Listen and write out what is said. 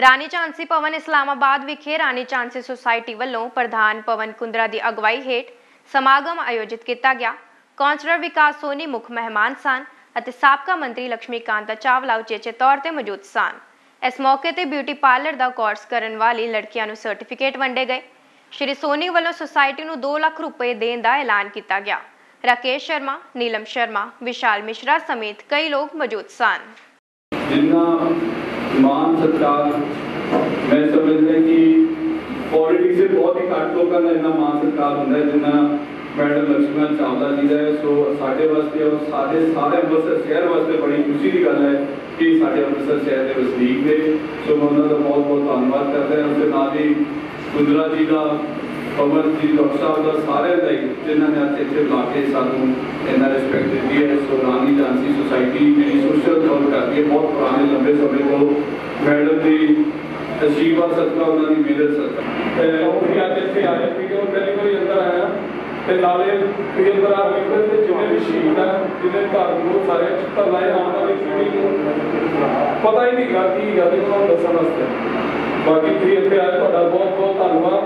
ਰਾਣੀ ਝਾਂਸੀ ਭਵਨ ਇਸਲਾਮਾਬਾਦ ਵਿਖੇ ਰਾਣੀ ਝਾਂਸੀ ਸੁਸਾਇਟੀ ਵੱਲੋਂ ਪ੍ਰਧਾਨ ਪਵਨ ਕੁੰਦਰਾ ਦੀ ਅਗਵਾਈ ਹੇਠ ਸਮਾਗਮ ਆਯੋਜਿਤ ਕੀਤਾ ਗਿਆ। ਕੌਂਸਲਰ ਵਿਕਾਸ ਸੋਨੀ ਮੁੱਖ ਮਹਿਮਾਨ ਸਨ ਅਤੇ ਸਾਬਕਾ ਮੰਤਰੀ ਲక్ష్ਮੀਕਾਂਤ ਚਾਵਲਾ ਉਚੇਚੇ ਤੌਰ ਤੇ ਮੌਜੂਦ ਸਨ। ਇਸ ਮੌਕੇ ਤੇ ਬਿਊਟੀ ਪਾਰਲਰ ਦਾ ਕੋਰਸ ਕਰਨ ਵਾਲੀ ਲੜਕੀਆਂ ਨੂੰ ਸਰਟੀਫਿਕੇਟ ਵੰਡੇ ਗਏ। ਸ਼੍ਰੀ ਸੋਨੀ ਵੱਲੋਂ ਸੁਸਾਇਟੀ ਨੂੰ 2 ਲੱਖ ਰੁਪਏ ਦੇਣ ਦਾ ਐਲਾਨ ਕੀਤਾ ਗਿਆ। ਰਾਕੇਸ਼ ਸ਼ਰਮਾ, ਨੀਲਮ ਸ਼ਰਮਾ, ਵਿਸ਼ਾਲ ਮਿਸ਼ਰਾ ਸਮੇਤ ਕਈ ਲੋਕ ਮੌਜੂਦ ਸਨ। ਜਿੰਨਾ ਮਾਨ ਸਤਿਕਾਰ ਮੈਂ ਸਮਝਦਾ ਕਿ ਪੋਲਿਟਿਕਸ ਦੇ ਬਹੁਤ ਹੀ ਘੱਟ ਲੋਕਾਂ ਦਾ ਇੰਨਾ ਮਾਨ ਸਤਿਕਾਰ ਹੁੰਦਾ ਹੈ ਜਿੰਨਾ ਮੈਡਮ ਲక్ష్ਮਣ ਚਾਵਲਾ ਜੀ ਦਾ ਸੋ ਸਾਡੇ ਵਾਸਤੇ ਔਰ ਸਾਡੇ ਸਾਰੇ ਅੰਮ੍ਰਿਤਸਰ ਸ਼ਹਿਰ ਵਾਸਤੇ ਬੜੀ ਖੁਸ਼ੀ ਦੀ ਗੱਲ ਹੈ ਕਿ ਸਾਡੇ ਅੰਮ੍ਰਿਤਸਰ ਸ਼ਹਿਰ ਦੇ ਵਸਨੀਕ ਨੇ। ਸੋ ਮੈਂ ਉਹਨਾਂ ਦਾ ਬਹੁਤ ਬਹੁਤ ਧੰਨਵਾਦ ਕਰਦਾ ਹਾਂ। ਉਸ ਦੇ ਨਾਲ ਹੀ ਕੁੰਦਰਾ ਜੀ ਦਾ ਪਵਨ ਜੀ, ਡਾਕਟਰ ਸਾਹਿਬ ਦਾ, ਸਾਰਿਆਂ ਦਾ ਹੀ, ਜਿਨ੍ਹਾਂ ਨੇ ਅੱਜ ਇੱਥੇ ਬੁਲਾ ਕੇ ਸਾਨੂੰ ਇੰਨਾ ਰਿਸਪੈਕਟ ਦਿੱਤੀ ਹੈ। ਸੋ ਰਾਣੀ ਝਾਂਸੀ ਸੁਸਾਇਟੀ ਜਿਹੜੀ ਸੋਸ਼ਲ ਬਹੁਤ ਪੁਰਾਣੇ ਲੰਬੇ ਸਮੇਂ ਤੋਂ ਮੈਡਮ ਦੀ ਅਸ਼ੀਰਵਾਦ ਸਦਕਾ ਉਹਨਾਂ ਦੀ ਮਿਹਨਤ ਸਦਕਾ। ਤੇ ਉਹ ਵੀ ਅੱਜ ਇੱਥੇ ਆਏ ਸੀਗੇ ਉਹ ਪਹਿਲੀ ਵਾਰੀ ਅੰਦਰ ਆਇਆ ਤੇ ਨਾਲੇ ਵੀ ਅੰਦਰ ਆ ਕੇ ਤੇ ਜਿੰਨੇ ਵੀ ਸ਼ਹੀਦ ਆ ਜਿਹਨੇ ਘਰ ਨੂੰ ਸਾਰੇ ਚਿੱਤਰ ਲਾਏ, ਆਉਣ ਵਾਲੀ ਪੀੜ੍ਹੀ ਨੂੰ ਪਤਾ ਹੀ ਨਹੀਂ ਗਾ ਕੀ ਗੱਲ ਉਹਨਾਂ ਨੂੰ ਦੱਸਣ ਵਾਸਤੇ। ਬਾਕੀ ਤੁਸੀਂ ਇੱਥੇ ਆਏ, ਤੁਹਾਡਾ ਬਹੁਤ ਬਹੁਤ ਧੰਨਵਾਦ।